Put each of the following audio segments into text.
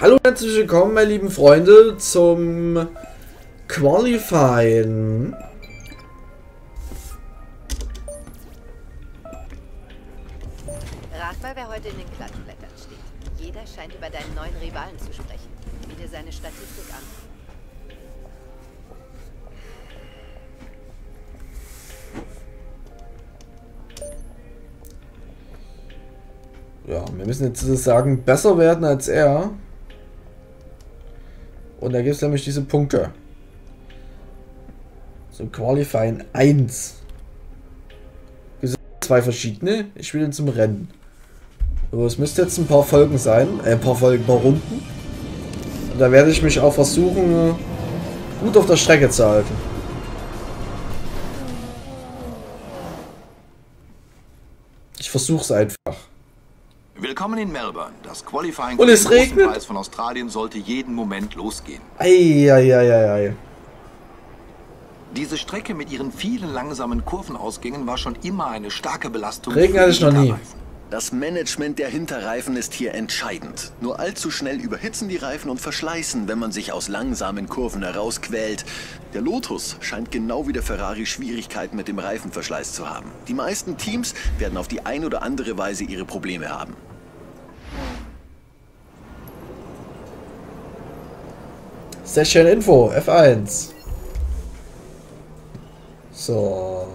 Hallo und herzlich willkommen, meine lieben Freunde, zum Qualifying. Rat mal, wer heute in den Klatschblättern steht. Jeder scheint über deinen neuen Rivalen zu sprechen. Sieh dir seine Statistik an. Ja, wir müssen jetzt sozusagen besser werden als er. Und da gibt es nämlich diese Punkte. So Qualifying 1. Zwei verschiedene. Ich will zum Rennen. So, es müsste jetzt ein paar Folgen sein. Äh, ein paar Folgen, ein paar Runden. Und da werde ich mich auch versuchen, gut auf der Strecke zu halten. Ich versuche es einfach. Willkommen in Melbourne. Das Qualifying Und es regnet. Preis von Australien sollte jeden Moment losgehen. Eieieiei. Diese Strecke mit ihren vielen langsamen Kurvenausgängen war schon immer eine starke Belastung Regen für hatte ich noch nie. Hinterreifen. Das Management der Hinterreifen ist hier entscheidend. Nur allzu schnell überhitzen die Reifen und verschleißen, wenn man sich aus langsamen Kurven herausquält. Der Lotus scheint genau wie der Ferrari Schwierigkeiten mit dem Reifenverschleiß zu haben. Die meisten Teams werden auf die ein oder andere Weise ihre Probleme haben. Session Info, F1. So.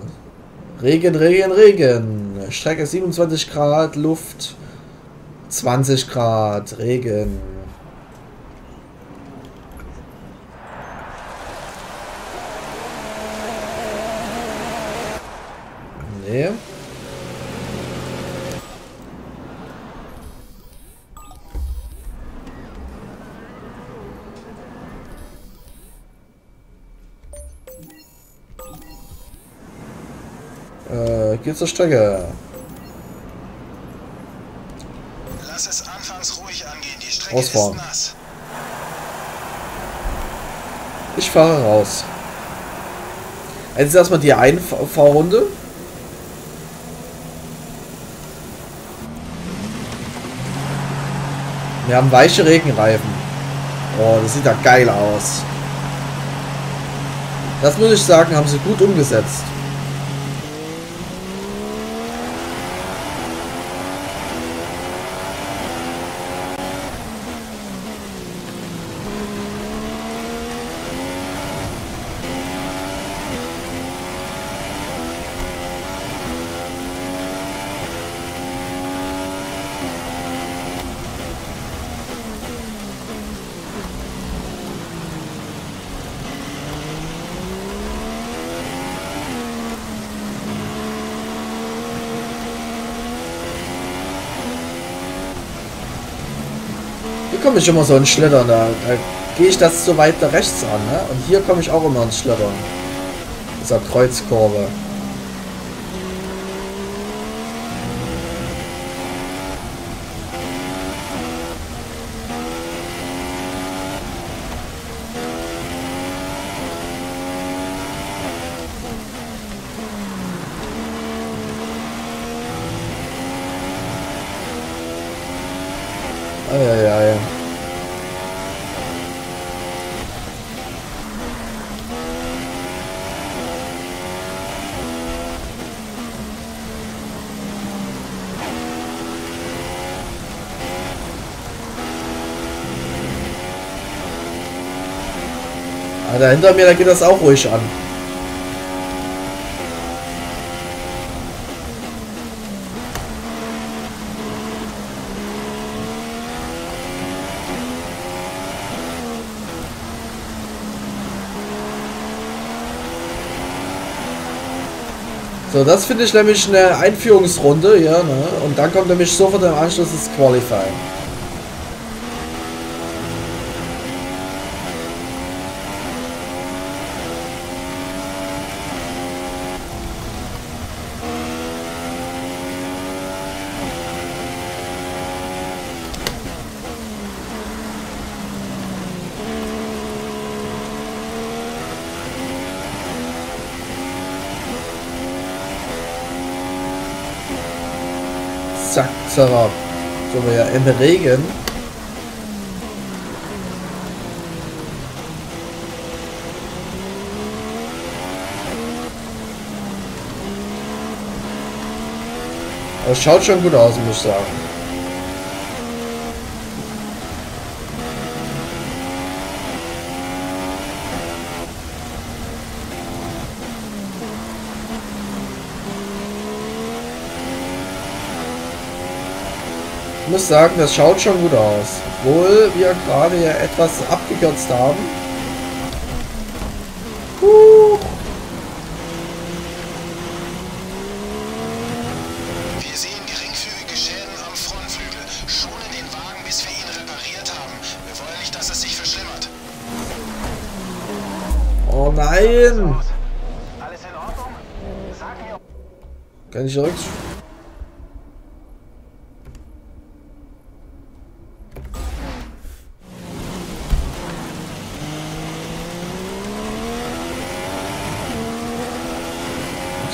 Regen, Regen, Regen. Strecke 27 Grad, Luft 20 Grad, Regen. Äh, geht zur Strecke. Lass es anfangs ruhig angehen. Die Strecke Ausfahren. ist nass. Ich fahre raus. Jetzt erstmal die Einfahrrunde. Wir haben weiche Regenreifen. Oh, das sieht ja geil aus. Das muss ich sagen, haben sie gut umgesetzt. Komme ich immer so ins Schlittern. Da, da gehe ich das so weit rechts an. Ne? Und hier komme ich auch immer ins Schlittern. Dieser Kreuzkurve. Eieiei. Ah, da hinter mir, da geht das auch ruhig an. So, das finde ich nämlich eine Einführungsrunde, ja, ne? Und dann kommt nämlich sofort im Anschluss das Qualifying. Zack, zack. So wir ja im Regen. Aber schaut schon gut aus, muss ich sagen. Muss sagen, das schaut schon gut aus. Obwohl wir gerade ja etwas abgekürzt haben. Huch. Wir sehen geringfügige Schäden am Frontflügel. Schonen den Wagen, bis wir ihn repariert haben. Wir wollen nicht, dass es sich verschlimmert. Oh nein! Alles in Ordnung? Sag mir. Kann ich direkt...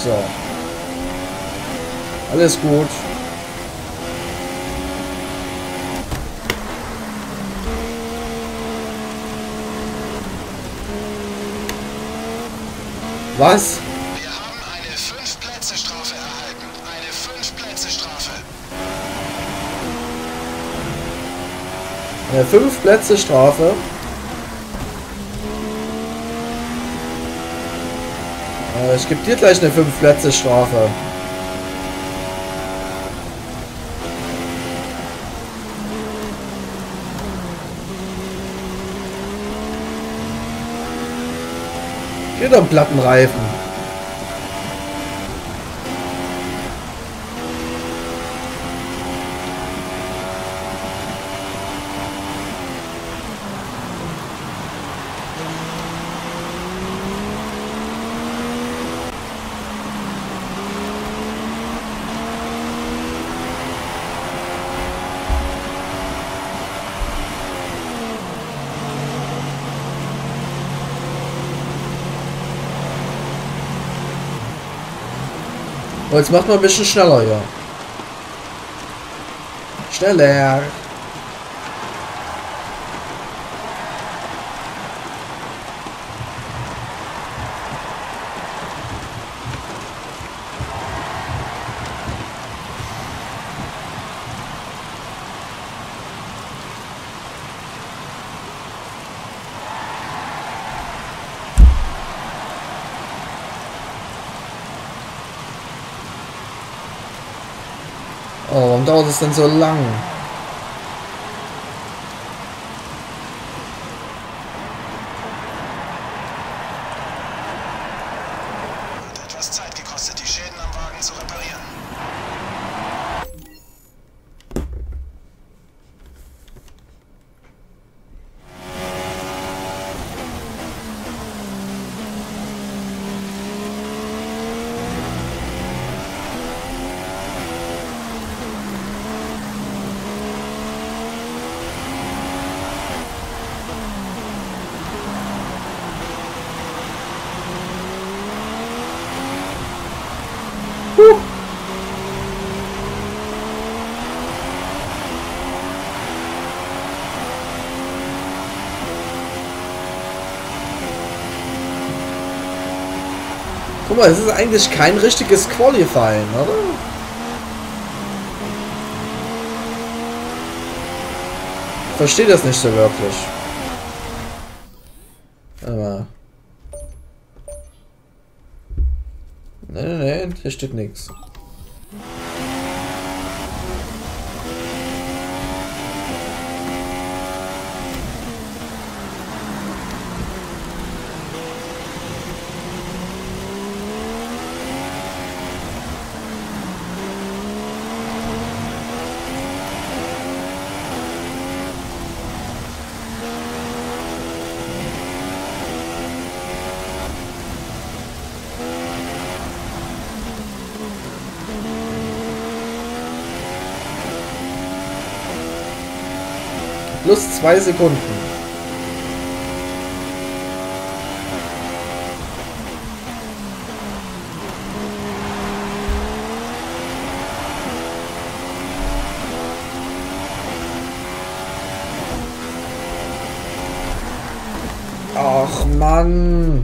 So. Alles gut. Was? Wir haben eine Fünf-Plätze-Strafe erhalten. Eine Fünf-Plätze-Strafe. Eine 5 Plätze Strafe. Äh, ich gebe dir gleich eine 5 Geht am Plattenreifen. Oh, jetzt macht mal ein bisschen schneller, ja. Schneller. Oh, warum dauert es denn so lang? Hat etwas Zeit gekostet, die Schäden am Wagen zu reparieren. Guck mal, es ist eigentlich kein richtiges Qualifying, oder? Ich verstehe das nicht so wirklich. Aber. Nee, nee, nee, hier steht nichts. Plus zwei Sekunden. Ach Mann.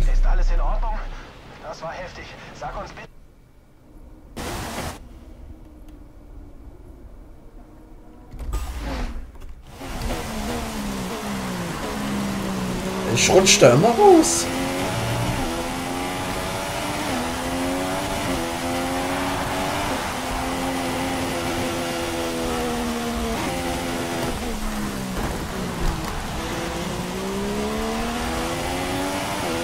Ich rutsch da immer raus.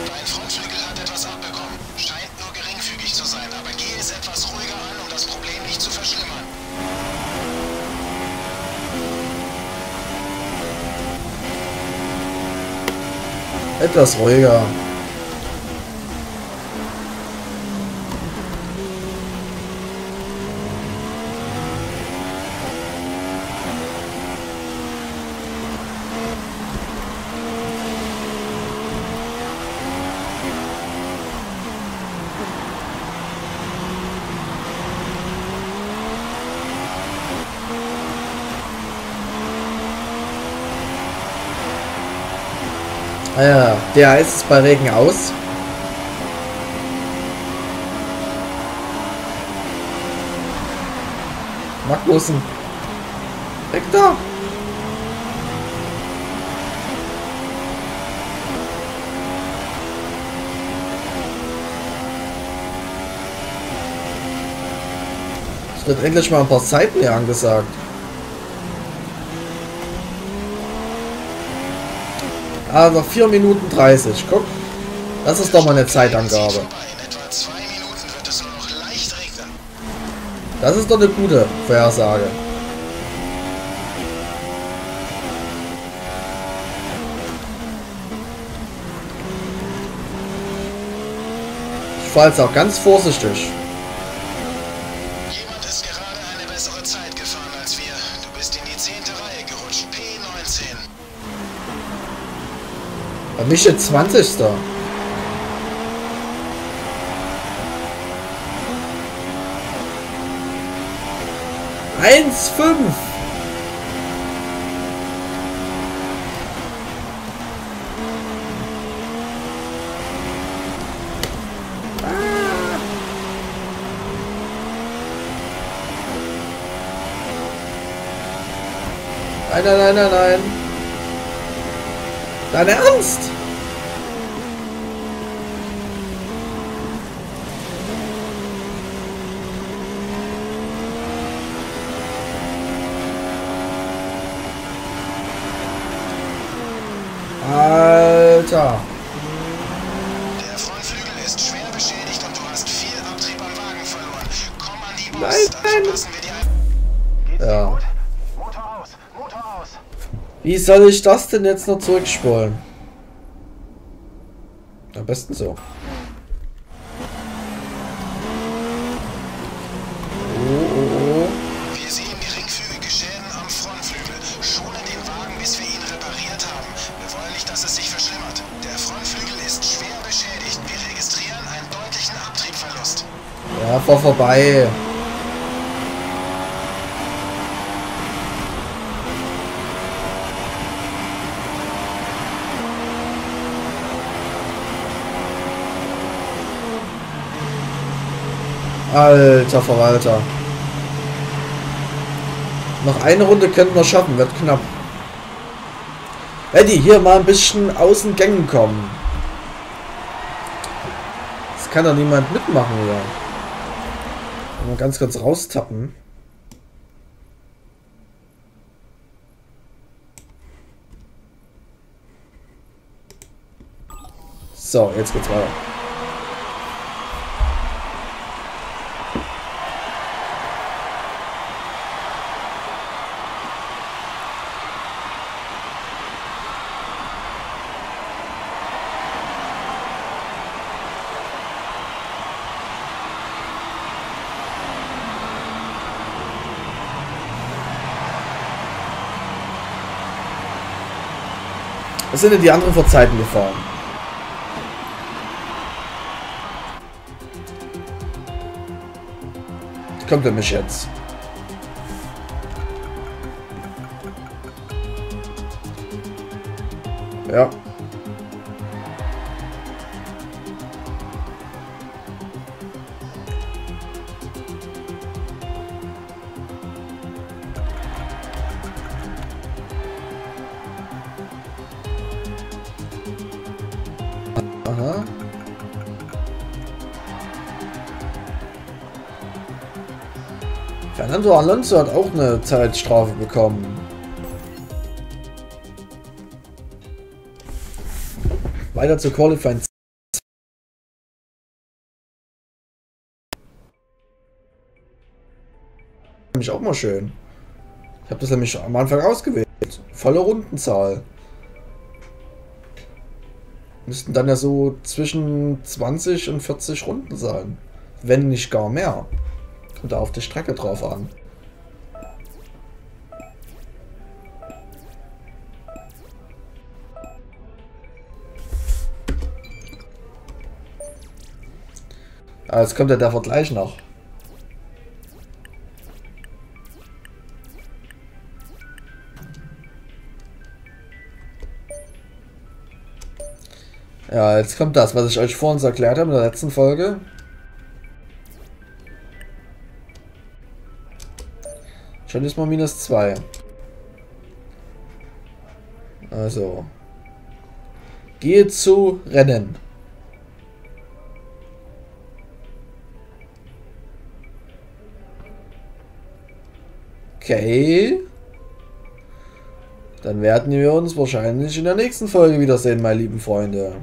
Dein Frontflügel hat etwas abbekommen. Scheint nur geringfügig zu sein, aber geh es etwas ruhiger an, um das Problem nicht zu verschlimmern. Etwas ruhiger. Ja, der ist bei Regen aus. Magnussen. Weg da! Es wird endlich mal ein paar Zeiten hier angesagt. Noch 4 Minuten 30. Guck. Das ist doch mal eine Zeitangabe. Das ist doch eine gute Vorhersage. Ich fahre jetzt auch ganz vorsichtig. Aber nicht der 20. Eins fünf. Nein, nein, nein, nein, nein. Dein Ernst? Wie soll ich das denn jetzt noch zurückspulen? Am besten so. Oh, oh, oh. Wir sehen geringfügige Schäden am Frontflügel. Schone den Wagen, bis wir ihn repariert haben. Wir wollen nicht, dass es sich verschlimmert. Der Frontflügel ist schwer beschädigt. Wir registrieren einen deutlichen Abtriebverlust. Ja, fahr vorbei. Alter Verwalter. Noch eine Runde könnten wir schaffen, wird knapp. Eddie, hier mal ein bisschen außen Gängen kommen. Das kann doch niemand mitmachen hier. Mal ganz kurz raustappen. So, jetzt geht's weiter. Sind denn die anderen vor Zeiten gefahren? Kommt er mich jetzt? Ja. Fernando Alonso hat auch eine Zeitstrafe bekommen. Weiter zu Qualifying. Nämlich auch mal schön. Ich habe das nämlich am Anfang ausgewählt. Volle Rundenzahl. Müssten dann ja so zwischen 20 und 40 Runden sein. Wenn nicht gar mehr. Kommt da auf die Strecke drauf an. Ah, jetzt kommt ja der Vergleich noch. Ja, jetzt kommt das, was ich euch vor uns erklärt habe in der letzten Folge. Schon ist mal minus 2. Also. Gehe zu Rennen. Okay. Dann werden wir uns wahrscheinlich in der nächsten Folge wiedersehen, meine lieben Freunde.